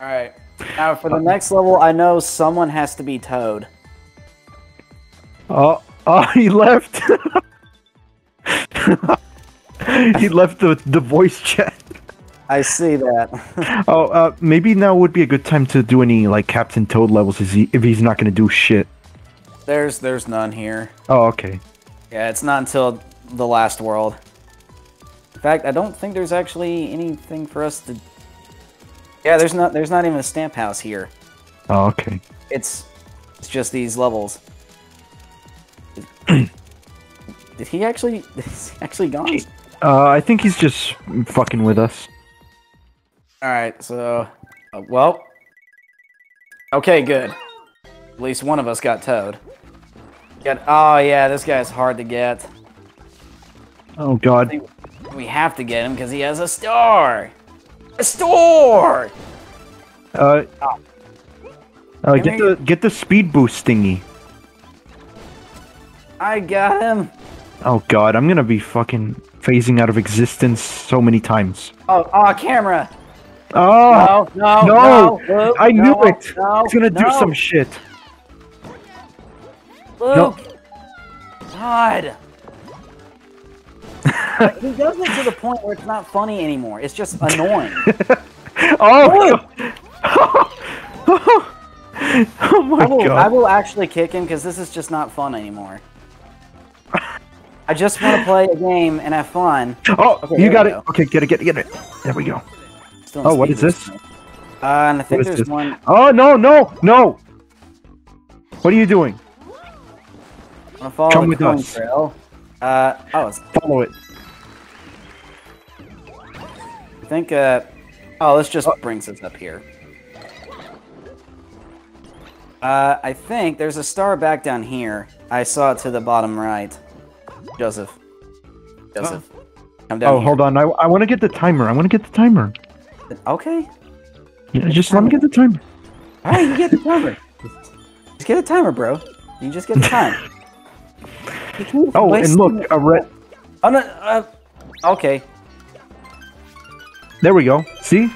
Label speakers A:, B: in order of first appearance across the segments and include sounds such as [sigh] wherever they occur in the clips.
A: All right. Now for the next level, I know someone has to be Toad.
B: Oh, oh, [laughs] he left. [laughs] he left the the voice chat.
A: I see that. [laughs]
B: Oh, uh, maybe now would be a good time to do any like Captain Toad levels if, he, if he's not gonna do shit.
A: there's there's none here.
B: Oh, okay.
A: Yeah, it's not until the last world. In fact, I don't think there's actually anything for us to. Yeah, there's not. There's not even a stamp house here.
B: Oh, okay.
A: It's it's just these levels. [clears throat] Did he actually? [laughs] Is he actually gone?
B: Uh, I think he's just fucking with us.
A: All right, so uh, well. Okay, good. At least one of us got Toad. Get, oh yeah, this guy's hard to get.
B: Oh God.
A: We have to get him because he has a star. A star.
B: Uh, uh, get the get the speed boost thingy.
A: I got him.
B: Oh God, I'm gonna be fucking phasing out of existence so many times.
A: Oh, oh, camera.
B: Oh
A: No, no,
B: no!
A: no, Luke,
B: I knew
A: no,
B: it.
A: No,
B: He's gonna do some shit.
A: Luke. God. Like, he does it to the point where it's not funny anymore. It's just annoying. [laughs]
B: Oh! [laughs] oh my
A: I will, I will actually kick him because this is just not fun anymore. I just want to play a game and have fun.
B: Oh,
A: Okay,
B: you got it.
A: go.
B: Okay, get it, get it, get it. There we go.
A: Still
B: Oh, what is this?
A: Uh, and I think there's
B: this?
A: one.
B: Oh no, no, no! What are you doing?
A: I'm gonna follow
B: Come
A: the
B: with
A: coin
B: us.
A: trail. Uh, oh, it's,
B: Follow it.
A: I think. Uh, oh, this just brings us up here. Uh, I think there's a star back down here. I saw it to the bottom right. Joseph. Joseph. Come down
B: Oh,
A: here.
B: hold on. I, I want to get the timer. I want to get the timer.
A: Okay.
B: Yeah, just let me get the timer.
A: All right, you get the timer. [laughs] just get a timer, bro. You just get the time. [laughs]
B: Oh, and look, a red.
A: Oh no. Uh, okay.
B: There we go. See?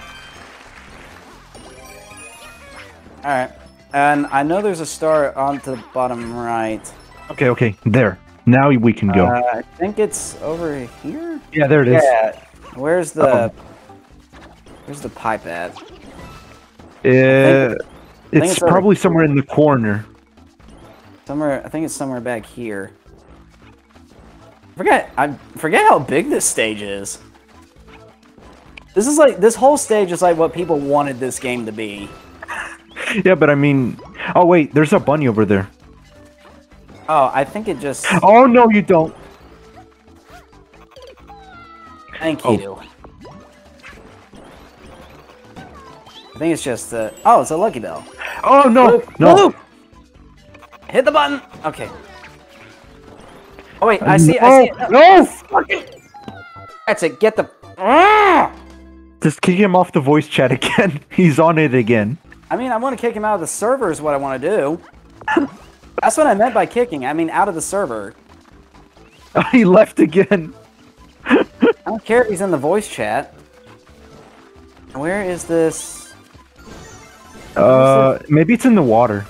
A: All right. And I know there's a star on to the bottom right.
B: Okay, okay. There. Now we can go.
A: Uh, I think it's over here.
B: yeah, there it is.
A: Yeah. Where's the
B: Uh-oh.
A: Where's the pipe at?
B: Uh, it's,
A: it's
B: probably somewhere in the corner.
A: Somewhere. I think it's somewhere back here. Forget. I forget how big this stage is. This is like this whole stage is like what people wanted this game to be. [laughs]
B: Yeah, but I mean, oh wait, there's a bunny over there.
A: Oh, I think it just.
B: Oh no, you don't.
A: Thank
B: Oh.
A: you. I think it's just uh Oh, it's a lucky bell.
B: Oh no,
A: Luke,
B: no.
A: Hit the button. Okay. Oh wait, I see. I see.
B: No,
A: Fucking- That's it. Get the. Ah!
B: just kick him off the voice chat again. [laughs] He's on it again.
A: I mean, I want to kick him out of the server. Is what I want to do. That's what I meant by kicking. I mean, out of the server. [laughs]
B: he left again.
A: I don't care if he's in the voice chat. Where is this?
B: Uh, maybe it's in the water.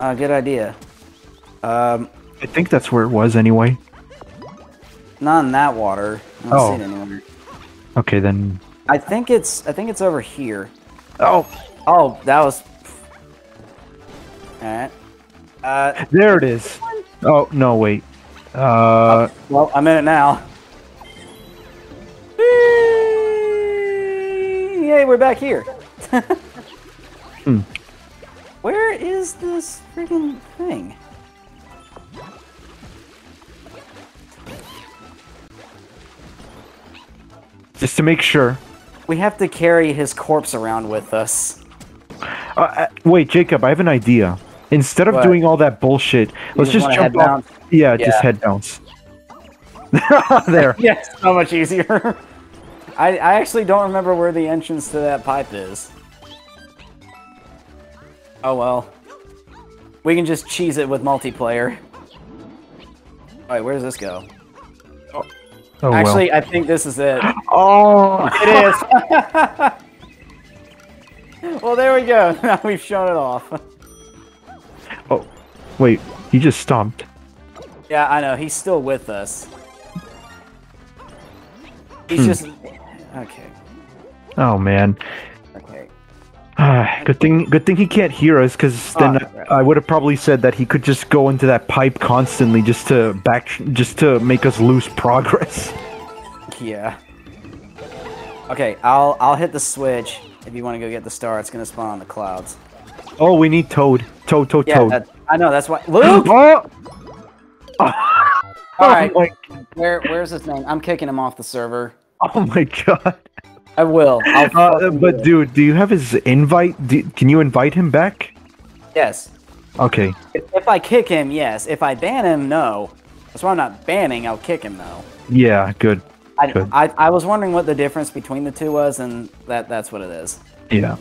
A: Uh, good idea. Um,
B: I think that's where it was anyway.
A: not in that water. I don't
B: Oh.
A: see it anywhere.
B: Okay, then.
A: I think it's. I think it's over here.
B: Oh,
A: Oh, that was. All right. Uh,
B: there it is. Oh no, wait. Uh,
A: well, I'm in it now. Yay, we're back here. [laughs]
B: Hmm.
A: Where is this freaking thing?
B: Just to make sure.
A: We have to carry his corpse around with us.
B: Uh, uh, wait, Jacob, I have an idea. Instead of
A: What?
B: doing all that bullshit, let's
A: just
B: just jump
A: head
B: off. Yeah, just
A: Yeah.
B: head bounce. [laughs] there. [laughs]
A: Yes, so much easier. [laughs] I, I actually don't remember where the entrance to that pipe is. Oh well. We can just cheese it with multiplayer. Alright, where does this go?
B: Oh
A: Actually, I think this is it. [gasps]
B: Oh.
A: It is. [laughs] well, there we go. [laughs] Now we've shown it off.
B: Oh, wait. He just stomped.
A: Yeah, I know. He's still with us. He's
B: Hmm.
A: just okay.
B: Oh man. Ah, good thing. Good thing he can't hear us, because then
A: Oh, right.
B: I would have probably said that he could just go into that pipe constantly, just to back, just to make us lose [laughs] progress.
A: Yeah. Okay, I'll I'll hit the switch if you want to go get the star. It's gonna spawn on the clouds.
B: Oh, we need Toad. Toad, Toad,
A: Yeah,
B: Toad.
A: that, I know. That's why. [gasps] Luke.
B: Oh!
A: All [laughs]
B: oh my,
A: Where where's his name? I'm kicking him off the server.
B: oh my [laughs] god.
A: I will. I'll
B: Uh, but
A: do
B: dude, do you have his invite? Do, can you invite him back?
A: yes.
B: Okay.
A: If, I kick him, yes. If I ban him, no. That's why I'm not banning. I'll kick him though.
B: Yeah, good.
A: I,
B: Good.
A: I, I was wondering what the difference between the two was, and that that's what it is.
B: Yeah.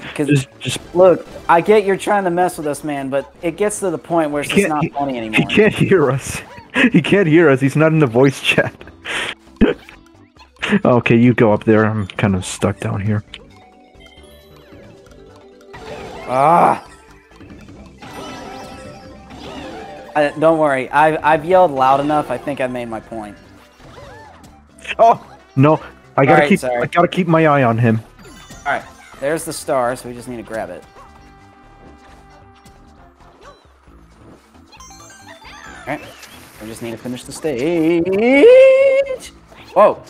A: Because
B: Just, just
A: look, I get you're trying to mess with us, man, but it gets to the point where it's
B: he-
A: funny anymore.
B: he can't hear us. [laughs] He can't hear us. He's not in the voice chat. [laughs] okay, you go up there. I'm kind of stuck down here.
A: Ah. I, don't worry, I've I've yelled loud enough. I think I made my point.
B: Oh no! I gotta
A: Alright,
B: keep.
A: sorry.
B: I gotta keep my eye on him.
A: All right, there's the star, so we just need to grab it. All right, we just need to finish the stage. Whoa!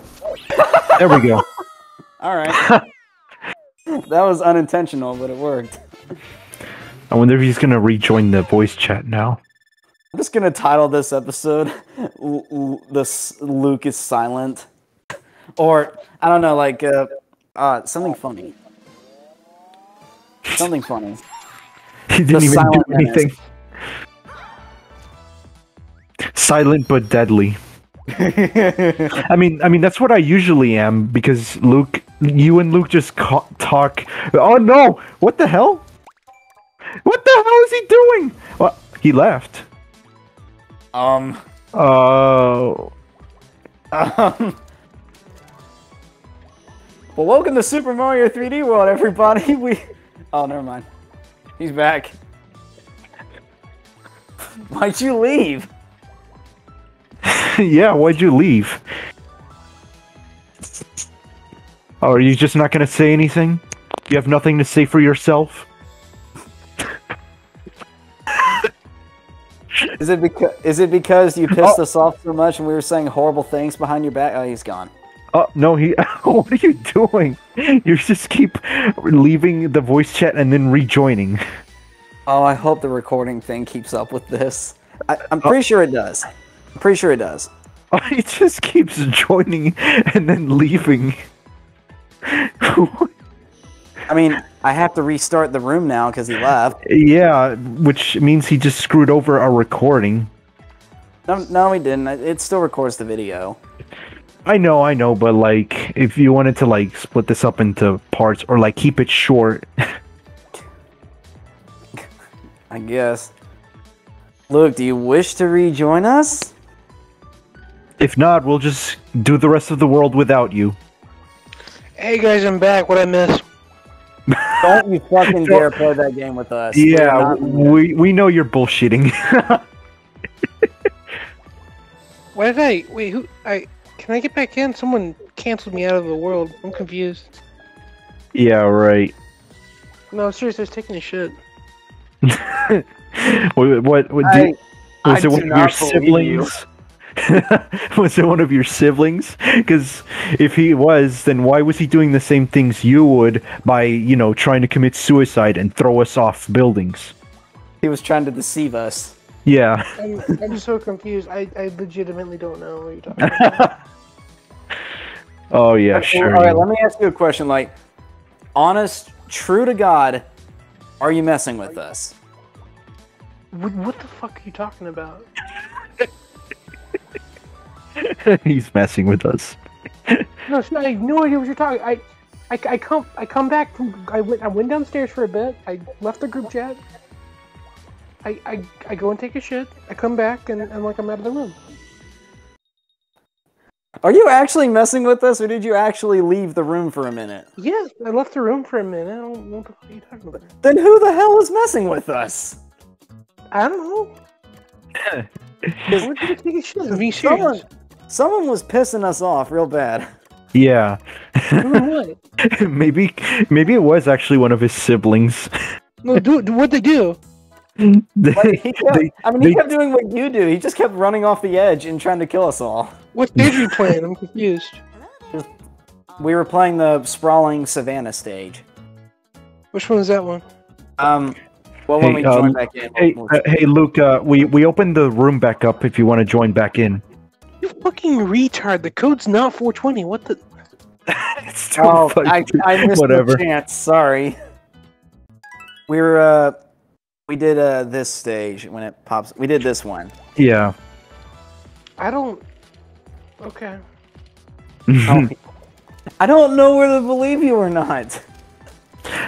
B: There we go. [laughs]
A: All right. [laughs] that was unintentional, but it worked.
B: I wonder if he's gonna rejoin the voice chat now.
A: I'm just gonna title this episode L- L- "This Luke is Silent," or I don't know, like uh, uh, something funny. Something funny. [laughs]
B: He didn't
A: The
B: even do
A: silent menace.
B: anything. Silent but deadly. [laughs] I mean, I mean that's what I usually am because Luke, you and Luke just ca- talk. Oh no! What the hell? What the hell is he doing? Well, he left.
A: um.
B: Oh.
A: Um. Well, welcome to Super Mario 3D World, everybody. [laughs] We. Oh, never mind. He's back. Why'd you leave? [laughs]
B: yeah. Why'd you leave? Oh, are you just not gonna say anything? You have nothing to say for yourself?
A: Is it because is it because you pissed oh. us off so much and we were saying horrible things behind your back? Oh, he's gone.
B: Oh no, he. [laughs] what are you doing? You just keep leaving the voice chat and then rejoining.
A: Oh, I hope the recording thing keeps up with this. I, I'm uh, pretty sure it does. I'm pretty sure it does. [laughs]
B: He just keeps joining and then leaving.
A: I mean, I have to restart the room now because he left.
B: yeah, which means he just screwed over our recording.
A: No, no, he didn't. It still records the video.
B: I know, I know, but like, if you wanted to like split this up into parts or like keep it short, [laughs]
A: I guess. Luke, do you wish to rejoin us?
B: If not, we'll just do the rest of the world without you.
C: Hey guys, I'm back. What I miss? [laughs]
A: Don't you fucking dare play that game with us.
B: Yeah, we we know you're bullshitting. [laughs]
C: Why did I wait? Who? I can I get back in? Someone canceled me out of the world. I'm confused.
B: yeah, right.
C: No, seriously, I was taking a shit. [laughs]
B: what? What? what
A: I-
B: do, was
A: I
B: it
A: do
B: one of your
A: siblings? you.
B: Siblings? [laughs] was it one of your siblings? Because if he was, then why was he doing the same things you would by, you know, trying to commit suicide and throw us off buildings?
A: He was trying to deceive us.
B: Yeah. [laughs]
C: I'm, I'm so confused. I, I legitimately don't know what you're talking about. [laughs]
B: Oh yeah,
A: Okay,
B: sure.
A: All right, let me ask you a question. Like, honest, true to God, are you messing with us?
C: what, what the fuck are you talking about? [laughs]
B: He's messing with us. [laughs]
C: No, it's not- I have no idea what you're talking. I, I, I come I come back from I went I went downstairs for a bit. I left the group chat. I, I, I go and take a shit. I come back and, and like I'm out of the room.
A: Are you actually messing with us, or did you actually leave the room for a minute?
C: Yes, I left the room for a minute. I don't know what the fuck are you talking about.
A: Then who the hell is messing with us?
C: I don't know. [laughs] I want you to take a shit. I'm
A: Someone,
C: serious.
A: Someone was pissing us off real bad.
B: Yeah.
C: What? [laughs]
B: maybe maybe it was actually one of his siblings.
C: No, do, do what they do.
B: they,
A: Like, he [laughs] kept,
B: they-
A: I mean, he
B: they-
A: kept doing what you do. He just kept running off the edge and trying to kill us all.
C: What stage are you playing? I'm confused.
A: We were playing the sprawling savannah stage.
C: Which one is that one?
A: Um, well, when
B: Hey,
A: we join
B: um,
A: back in,
B: hey,
A: we'll-
B: uh, hey, Luke. Uh, we we opened the room back up if you want to join back in.
C: You fucking retard. The code's not 420. What the? [laughs]
B: it's still
A: oh,
B: fun.
A: I, I missed
B: Whatever.
A: the chance. Sorry. We were uh, we did uh this stage when it pops. We did this one.
B: Yeah.
C: I don't. Okay.
A: Oh, [laughs] I don't know whether to believe you or not.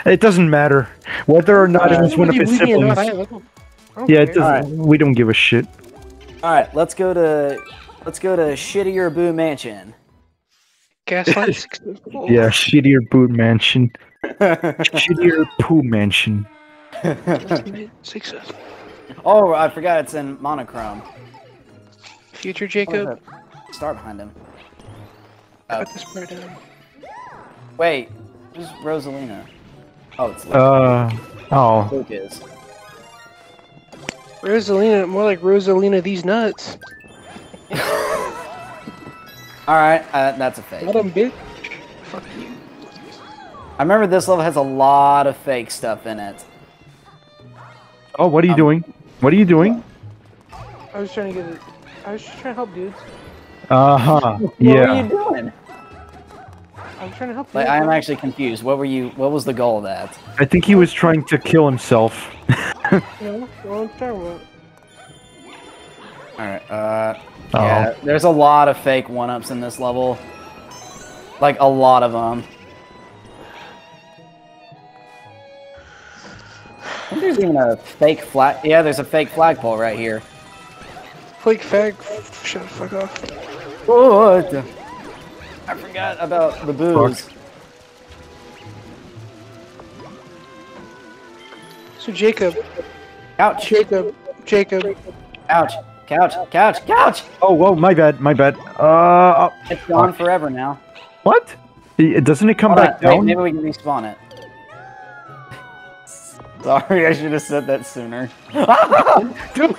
B: It doesn't matter whether or not it was one of his
C: Whether you believe me or
B: siblings.
C: not, I don't- I don't
B: Yeah, it doesn't. We don't give a shit.
A: All right, let's go to let's go to Shittier Boo Mansion.
C: Gaslight six. Oh,
B: Yeah, shittier Boo mansion, shittier [laughs] poo mansion.
C: Success. [laughs]
A: oh, I forgot it's in monochrome.
C: Future Jacob.
A: that Star behind him.
C: Cut this part down.
A: Wait, who's Rosalina? Oh, it's Luke.
B: Uh oh.
A: Luke is.
C: Rosalina, more like Rosalina. These nuts.
A: All right, uh, that's a fake.
C: Let 'em bitch. Fuck you.
A: I remember this level has a lot of fake stuff in it.
B: Oh, what are you
A: Um,
B: doing? What are you doing?
C: I was trying to get it. I was just trying to help dudes.
B: Uh huh. yeah.
A: What were
B: Yeah.
A: you doing?
C: I was trying to help.
A: Like. I am actually confused. What were you? What was the goal of that?
B: I think he was trying to kill himself. [laughs]
C: You know, what I'm talking about.
A: All right. Uh,
B: Oh.
A: yeah. There's a lot of fake one-ups in this level. Like a lot of them. I think there's even a fake flag. Yeah, there's a fake flagpole right here.
C: Fake fag. Shut the fuck off.
A: Oh, what the- I forgot about the booze.
C: So Jacob,
A: Couch,
C: Jacob, Jacob.
A: couch, couch, couch, couch.
B: Oh, whoa, my bad, my bad. Uh,
A: It's gone forever now.
B: what? Doesn't it come
A: Hold on,
B: back
A: wait,
B: down?
A: maybe we can respawn it. Sorry, I should have said that sooner. [laughs]
B: Dude,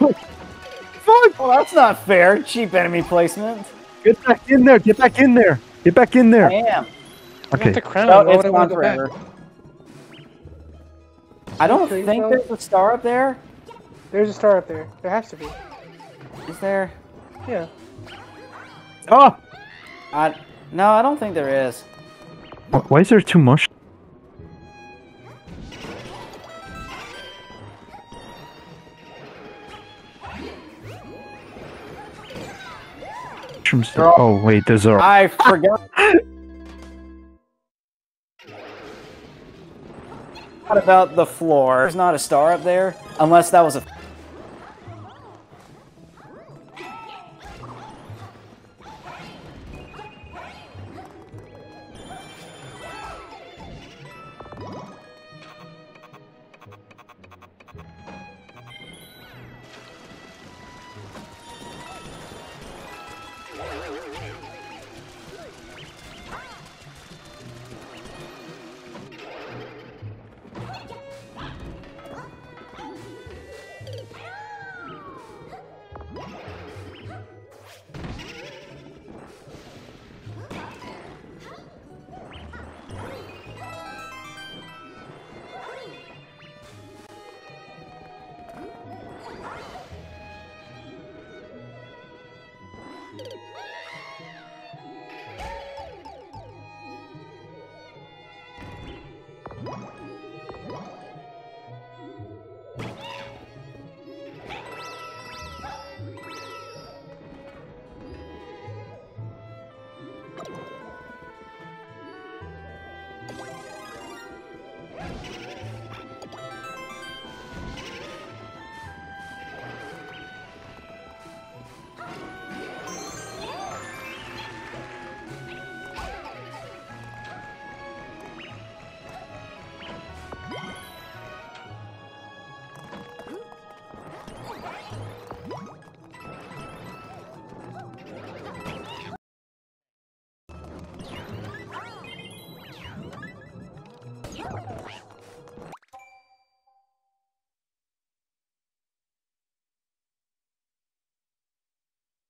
A: Well, that's not fair. Cheap enemy placement.
B: Get back in there! Get back in there! Get back in
A: I
B: there!
A: am.
C: I
B: Okay.
C: got the crown.
A: No,
C: Why
A: it's
C: would I
A: gone
C: want back?
A: forever. I don't think
C: well-
A: there's a star up there.
C: There's a star up there. There has to be.
A: Is there?
C: Yeah.
B: Oh!
A: I no, I don't think there is.
B: Wh- Why is there too much? Mushrooms. Oh wait, there's a.
A: I forgot. [laughs] What about the floor? There's not a star up there, unless that was a.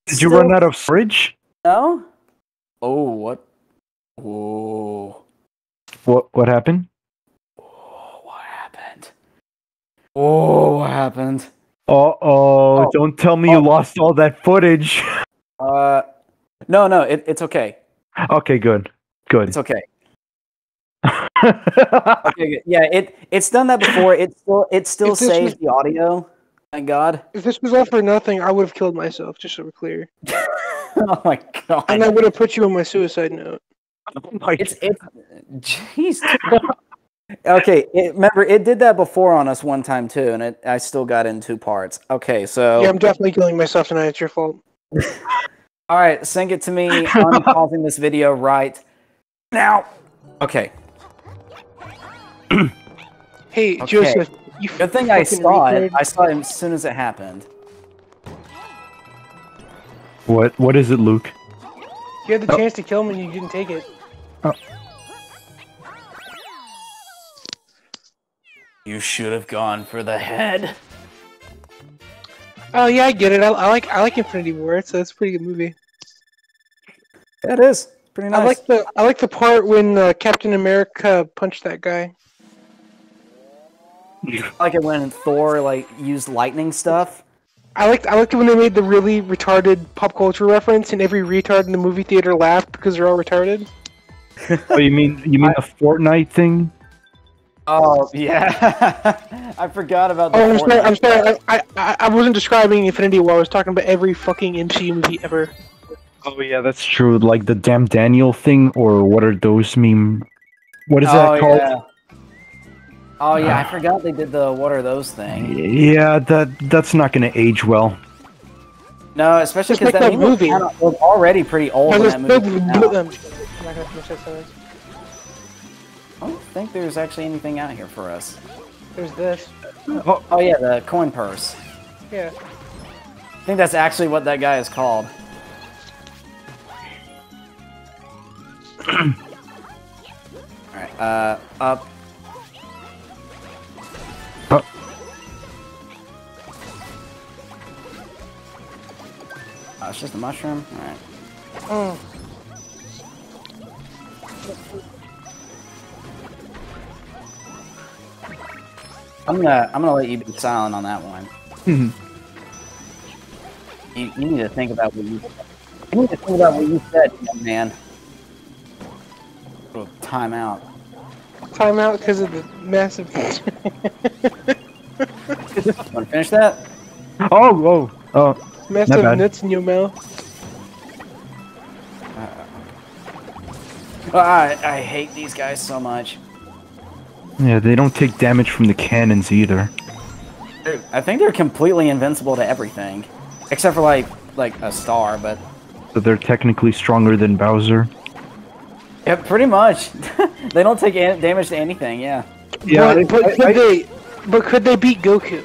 B: Did you run out of fridge?
A: No? Oh, what? Whoa.
B: What what happened?
A: Oh, what happened? Oh, what happened?
B: Uh oh!
A: Oh.
B: Don't tell me you
A: Oh.
B: lost all that footage. [laughs]
A: Uh, no, no, it, it's okay.
B: okay, good, good.
A: It's okay. [laughs] Okay, good. Yeah, it it's done that before. It still it still
C: If
A: saves
C: was-
A: the audio. Thank God.
C: If this was all for nothing, I would have killed myself, just so we're clear. [laughs]
A: oh my God.
C: And I would have put you on my suicide note. [laughs]
B: Oh like,
A: It's it's jeez. okay, it, remember it did that before on us one time too, and it I still got in two parts. Okay, so
C: Yeah, I'm definitely killing myself tonight. It's your fault. [laughs]
A: all right, sing it to me. I'm pausing this video right now. Okay,
C: Hey,
A: Okay.
C: Joseph, you
A: good thing I
C: fucking
A: saw it. I saw it as soon as it happened.
B: what what is it, Luke?
C: You had the
B: Oh.
C: chance to kill me and you didn't take it.
A: You should have gone for the head.
C: Oh yeah, I get it. I, I like I like Infinity War. so it's a pretty good movie.
A: It is pretty nice.
C: I like the I like the part when uh, Captain America punched that guy.
A: I like it when Thor like used lightning stuff.
C: I liked I liked it when they made the really retarded pop culture reference and every retard in the movie theater laughed because they're all retarded. [laughs]
B: Oh, you mean you mean the Fortnite thing?
A: Oh yeah, [laughs] I forgot about the.
C: Oh, I'm sorry. I'm sorry. I, I I wasn't describing Infinity War. I was talking about every fucking MCU movie ever.
B: Oh yeah, that's true. Like the damn Daniel thing, or what are those meme? What is
A: oh,
B: that called?
A: Yeah. Oh yeah, I forgot they did the what are those thing.
B: Yeah, that that's not gonna age well.
A: No, especially because
C: like
A: that,
C: that
A: movie
C: movie.
A: was already pretty old
C: I
A: when that movie came out.
C: I'm not gonna finish that sentence.
A: I don't think there's actually anything out here for us.
C: There's this.
A: Oh yeah, the coin purse.
C: Yeah.
A: I think that's actually what that guy is called. [clears throat] Alright, uh, up. Oh, it's just a mushroom? Alright.
C: Mm.
A: I'm gonna, I'm gonna let you be silent on that one.
B: Mhm.
A: You, you need to think about what you, you need to think about what you said, young man. Little time out.
C: Time out because of the massive. [laughs] [laughs]
A: Wanna finish that?
B: oh, oh, oh.
C: Massive
B: bad.
C: nuts in your mouth.
A: Oh, I, I hate these guys so much.
B: Yeah, they don't take damage from the cannons either.
A: I think they're completely invincible to everything, except for like like a star. But
B: So they're technically stronger than Bowser.
A: yeah, pretty much. [laughs] they don't take damage to anything. Yeah.
B: Yeah,
C: but, but
B: I-
C: could
B: I-
C: they? But could they beat Goku?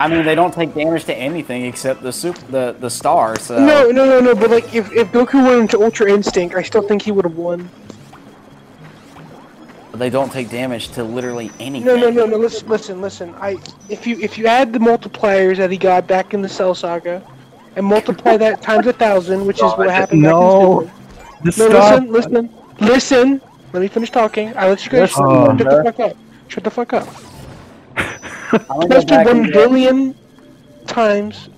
A: I mean, they don't take damage to anything except the soup, the the star. So
C: No, no, no, no. But like, if if Goku went into Ultra Instinct, I still think he would have won.
A: they don't take damage to literally anything.
C: No, no, no, no. Listen, listen, listen. I if you if you add the multipliers that he got back in the Cell Saga, and multiply that [laughs] times a thousand, which is what happened. back
B: No. The
C: No,
B: stop.
C: listen, listen, listen. Let me finish talking. I let you guys
A: Listen,
C: shut the fuck up. Shut the fuck up.
A: I'm gonna go
C: That's to
A: back
C: one billion times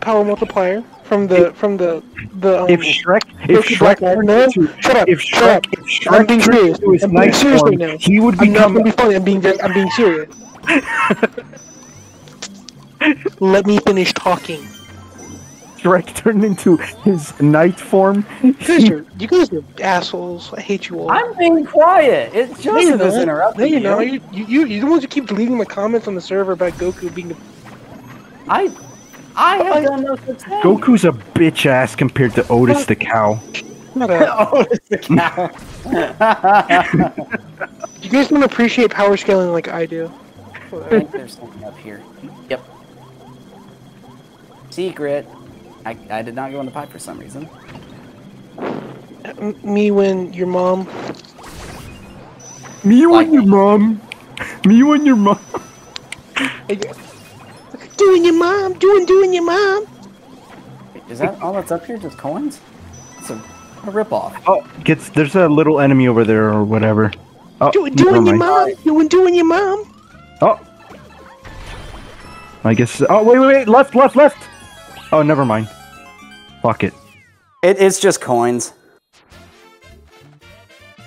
C: power multiplier from the from the the. Um,
B: If Shrek, if Shrek,
C: Man-
B: to-
C: Shut up!
B: if
C: shut up!
B: Shrek,
C: I'm being serious. I'm being
B: night
C: serious right now.
B: he would
C: I'm not gonna be funny. I'm being very, I'm being serious. [laughs] Let me finish talking.
B: Shrek turned into his night form.
C: You guys
B: he-
C: are, you guys are assholes. I hate you all.
A: I'm being quiet. It's
C: No, you're
A: Joseph is
C: not.
A: interrupting
C: No, you're
A: you.
C: not. You, you, you, you're the ones who keep deleting my comments on the server about Goku being. A,
A: I, I have done no such thing.
B: Goku's a bitch ass compared to Otis the cow.
C: not [laughs] a,
A: oh, the cow. [laughs]
C: you guys don't appreciate power scaling like I do.
A: I think there's something up here. Yep. Secret. I, I did not go in the pipe for some reason.
C: M- me when your mom.
B: Me you
A: Like-
B: and your mom. Me you and your mom. [laughs]
C: Doing your mom, doing doing your mom.
A: Is that all that's up here? Just coins? It's a, a ripoff.
B: Oh, gets there's a little enemy over there or whatever. Oh,
C: Doing doing your mom, doing doing your mom.
B: Oh. I guess. Oh wait, wait, wait! Left, left, left. Oh, never mind. Fuck it.
A: It, it's just coins.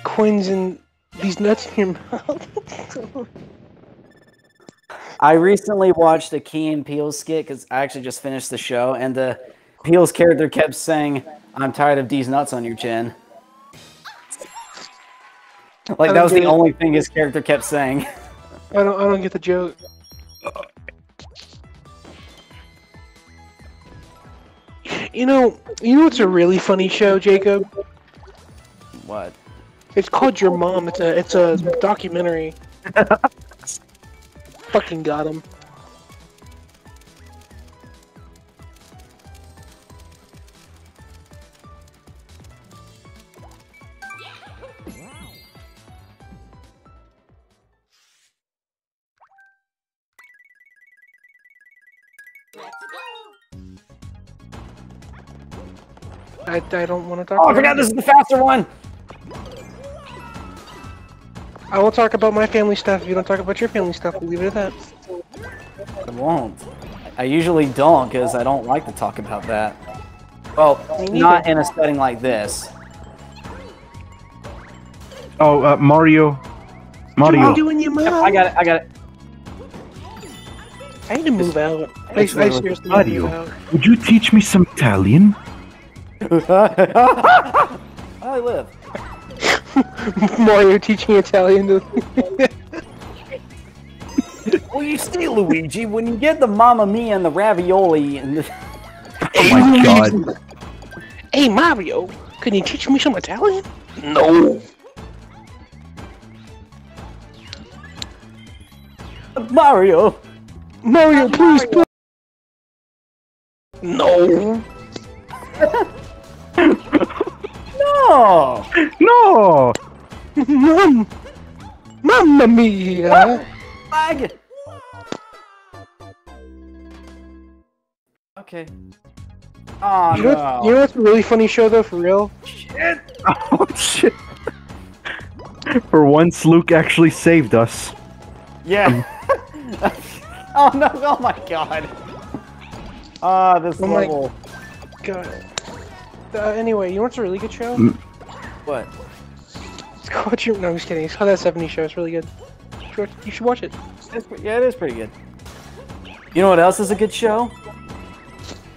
C: Coins and these nuts in your [laughs] mouth.
A: I recently watched a Key and Peele skit because I actually just finished the show, and the Peele's character kept saying, "I'm tired of these nuts on your chin." Like that was the
C: Okay.
A: only thing his character kept saying.
C: I don't I don't get the joke. You know, you know what's a really funny show, Jacob?
A: What?
C: It's called Your Mom. It's a it's a documentary. [laughs] Fucking got him. I, I don't want to talk.
A: Oh, I
C: about
A: forgot this is the faster one.
C: I will talk about my family stuff. If you don't talk about your family stuff, we'll leave it at that.
A: I won't. I usually don't because I don't like to talk about that. Well, not in a setting like this.
B: Oh, uh, Mario. Mario.
C: doing your mom.
A: Yep, I got it. I got it.
C: I need to move out. I, I
A: It's literally
C: seriously need to
B: Mario.
C: move out.
B: Would you teach me some Italian?
A: I live. [laughs]
C: Mario teaching Italian to. [laughs]
A: Well, you see, Luigi, when you get the Mamma Mia and the ravioli and the... [laughs]
B: Oh my god.
C: Hey Mario, can you teach me some Italian? No.
A: Mario.
C: Mario, please. please. No.
A: No.
B: No!
C: Mom. Mamma mia.
A: Flag. Okay. Oh
C: You know,
A: no.
C: what's, you know what's a really funny show though, for real? Shit! [laughs]
B: Oh shit. For once, Luke actually saved us.
A: Yeah. [laughs] oh no! Oh my god. Ah, this
C: Oh my-
A: level.
C: God. Uh, anyway, you know what's a really good show?
B: Mm.
A: What? [laughs]
C: It's called your. No, I'm just kidding. It's called that 70 show. It's really good. You should, watch it.
A: It's, yeah, it is pretty good. You know what else is a good show?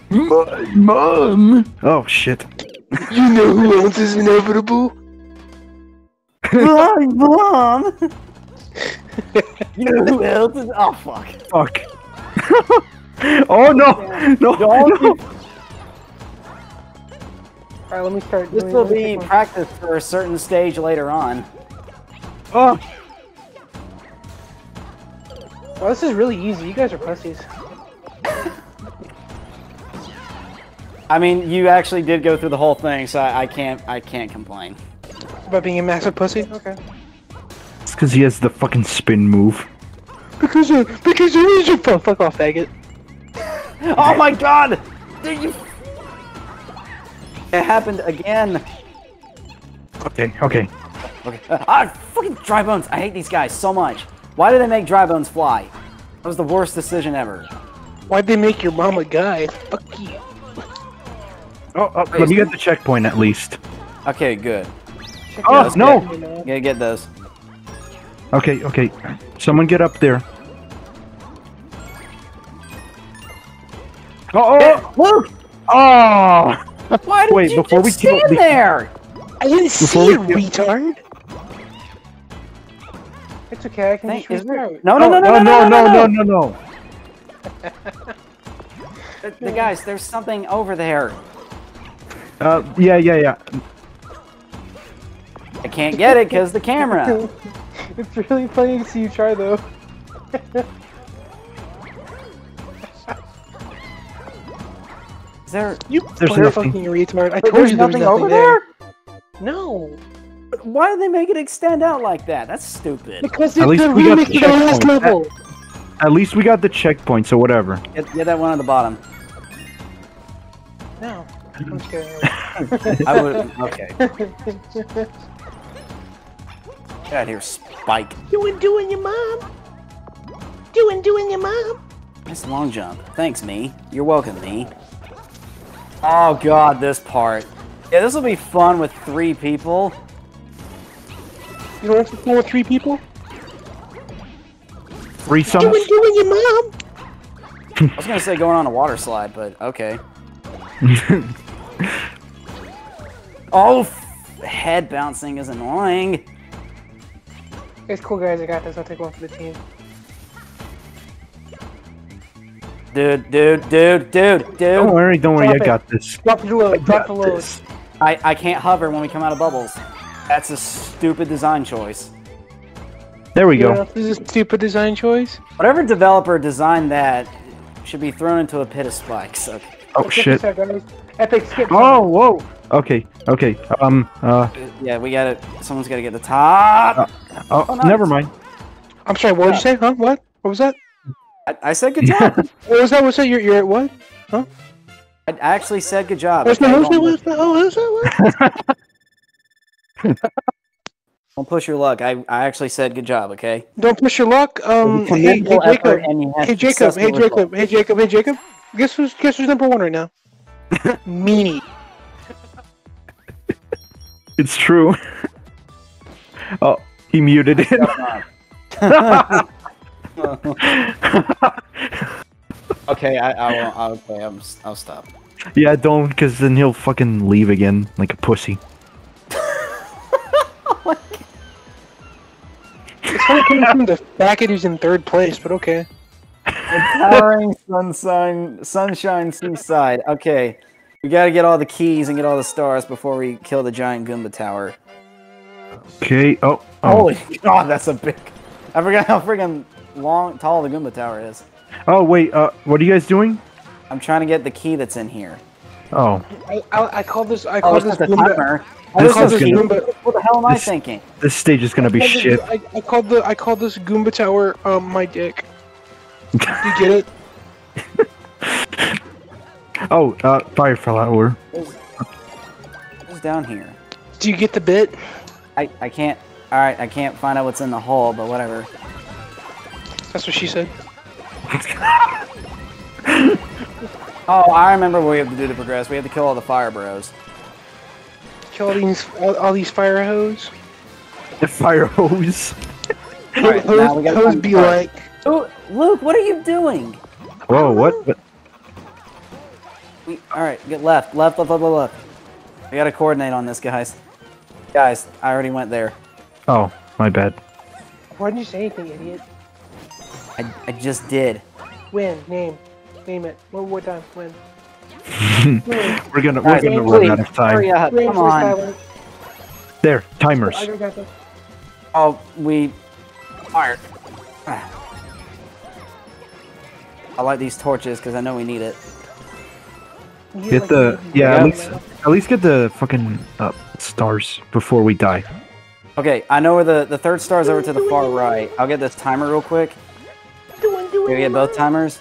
B: My mom. Oh shit.
C: You know who else is inevitable? [laughs]
A: My mom. [laughs] you know who else is? Oh fuck.
B: Fuck. oh no! No!
A: Don't
B: no.
C: Alright, let me start.
A: This
C: let
A: will be
C: take one.
A: practice for a certain stage later on.
B: Oh,
C: Well, this is really easy. You guys are pussies.
A: I mean, you actually did go through the whole thing, so I, I can't. I can't complain.
C: About being a massive pussy? Okay.
B: it's because he has the fucking spin move.
C: Because uh, because it is your fuck, fuck off, faggot. [laughs]
A: Oh my god! Did you? It happened again.
B: Okay, okay.
A: Okay. [laughs] Ah, fucking dry bones. I hate these guys so much. Why did they make dry bones fly? That was the worst decision ever.
C: Why'd they make your mom a guy? Fuck you.
B: Oh, oh let me get the checkpoint at least.
A: Okay, good.
C: Check
B: Oh,
C: it
B: no.
C: You know.
A: Gotta get those.
B: Okay, okay. Someone get up there. Oh, oh,
A: Luke!
B: oh!
A: Why did
B: Wait,
A: you
B: before we
A: just
B: kill
A: stand
B: the-
A: there?
C: I didn't
B: Before
C: see
B: we
C: it,
B: kill-
C: retard. It's okay. I can
A: Thank-
C: just
A: is there-
C: restart.
A: No, no, no, no, no, no, no, no,
B: no, no.
A: The, the guys, there's something over there.
B: Uh, yeah, yeah, yeah.
A: I can't get it because the camera. [laughs]
C: it's really funny to see you try though. [laughs]
A: Is there?
C: You
B: There's
C: butt
B: nothing.
C: fucking retard. I
A: Wait,
C: told
A: there's
C: you there was
A: nothing
C: nothing
A: over
C: there. No.
A: Why did they make it extend out like that? That's stupid.
C: Because
B: At
C: it's
B: least
C: the
B: we got
C: remake
B: the
C: the last level.
B: At least we got the checkpoint, so whatever.
A: Get, get that one on the bottom.
C: No. I'm just kidding.
A: I would. Okay. Get out here, Spike.
C: doing, doing your mom. Doing, doing your mom.
A: Nice long jump. Thanks, me. You're welcome, me. Oh god, this part. Yeah, this will be fun with three people.
C: You don't want to play with three people?
B: Threesomes?
C: Doing, doing your mom.
A: I was gonna say going on a water slide, but okay. [laughs] Oh, f- head bouncing is annoying.
C: It's cool, guys. I got this. I'll take one for the team.
A: Dude, dude, dude, dude, dude.
B: Don't worry, don't worry, I
C: Drop it.
B: got this.
C: Drop the load. Drop the
B: got
C: load.
B: this.
A: I, I can't hover when we come out of bubbles. That's a stupid design choice.
B: There we
C: You know,
B: go.
C: this is a stupid design choice.
A: Whatever developer designed that should be thrown into a pit of spikes. Okay.
B: Oh
C: Check
B: shit.
C: this out, guys. Epic skip.
B: Oh, whoa. Okay, okay. Um, uh,
A: Yeah, we gotta. Someone's gotta get the top.
B: oh,
A: Oh, nice.
B: never mind.
C: I'm sorry. What did you say? Huh? What? What was that?
A: I, I said good job. [laughs]
C: What was that? What's that? You're, you're at what?
A: Huh? I actually said good job.
C: What's
A: okay?
C: that? What's that?
A: Don't,
C: What's that? Oh, what's that? What?
A: don't push your luck. I, I actually said good job. Okay.
C: Don't push your luck. Um, hey, hey, Jacob.
A: and you had
C: Hey, Jacob. Hey, Jacob.
A: results.
C: Hey, Jacob. Hey, Jacob. Guess who's guess who's number one right now? [laughs] Me.
B: It's true. [laughs] oh, he muted it. [laughs]
A: okay, I, I will. I'll, okay, I'm, s- I'll stop.
B: yeah, don't, because then he'll fucking leave again like a pussy. [laughs]
C: Oh it's funny coming from the fact that he's in third place, but okay.
A: Towering sunshine, sunshine seaside. Okay, we gotta get all the keys and get all the stars before we kill the giant Goomba tower.
B: Okay. Oh. oh.
A: Holy [laughs] God, that's a big. I forgot how friggin' long, tall the Goomba tower is.
B: Oh wait. Uh, what are you guys doing?
A: I'm trying to get the key that's in here.
B: Oh,
C: I, I, I call this. I
A: Oh,
C: call
A: it's
C: this
A: not the
C: Goomba.
A: timer.
C: I
A: Oh,
B: This
A: this
B: is
C: this
B: gonna-
C: Goomba.
A: What the hell am I thinking?
B: this stage is gonna be
C: I called
B: shit.
C: this- I, I called the. I called this Goomba tower. Um, my dick. [laughs] You get it? [laughs]
B: Oh, uh, fire flower.
A: What's down here?
C: Do you get the bit?
A: I, I can't. All right, I can't find out what's in the hole, but whatever.
C: That's what she said. [laughs]
A: Oh, I remember what we have to do to progress. We have to kill all the fire bros.
C: Kill all these all, all these fire hose.
B: The fire hose. [laughs]
A: Alright,
C: hose
A: now we gotta
C: hose be
A: fire.
C: like.
A: Oh, Luke, what are you doing?
B: Whoa, what? What?
A: We, all right, get left, left, left, left, left, left. We gotta coordinate on this, guys. Guys, I already went there.
B: Oh, my bad.
C: Why didn't you say anything, idiot?
A: I, I just did.
C: Win. Name. Name it. One more time. Win. [laughs]
B: We're gonna we're gonna
A: please,
B: run out of time.
A: Hurry
B: time.
A: up,
C: Win
A: come on.
C: silence.
B: There, timers.
C: I got this.
A: Oh, we. Alright. I like these torches because I know we need it.
C: You
B: Get
C: like
B: the yeah, at least at least get the fucking uh, stars before we die.
A: Okay, I know where the, the third star is over to the far right. I'll get this timer real quick.
C: Doing, doing
A: Can we get both timers?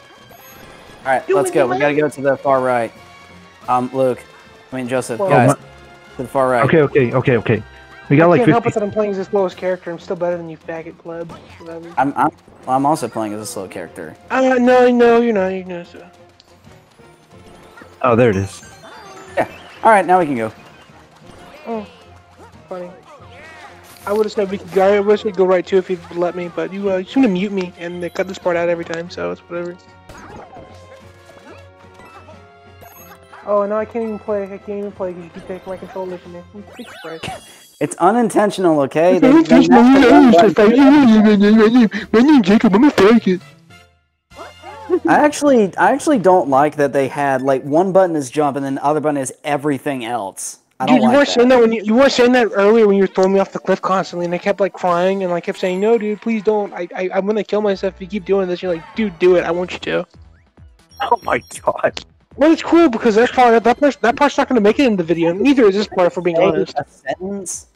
A: Alright, let's go. We gotta go to the far right. Um, Luke. I mean, Joseph.
C: Well,
A: Guys,
B: my-
A: to the far right.
B: Okay, okay, okay, okay. We
C: I
B: got like
C: can't help it that I'm playing as the slowest character. I'm still better than you, faggot pleb. Whatever.
A: I'm, I'm, I'm also playing as a slow character.
C: Uh, no, no, you're not. You're not. So.
B: Oh, there it is. Yeah.
A: Alright, now we can go.
C: Oh, funny. I would have said we could go. I wish we'd go right too if you'd let me, but you uh, you seem to mute me and they cut this part out every time, so it's whatever. Oh, no, I can't even play. I can't even play because you keep taking my controller from me. Surprise.
A: It's unintentional, okay? [laughs] They- they
C: my
A: it
C: name. My Jacob. I'm a faggot.
A: I actually, I actually don't like that they had like one button is jump and then the other button is everything else. I don't
C: Dude, you
A: like
C: were
A: that.
C: saying that when you, you were saying that earlier when you were throwing me off the cliff constantly, and I kept like crying and like kept saying, "No, dude, please don't. I, I I'm gonna kill myself if you keep doing this." You're like, "Dude, do it. I want you to." [laughs]
B: Oh my god.
C: Well, it's cool because that part that part that part's not gonna make it in the video. Neither is this part, for being honest.
A: a sentence.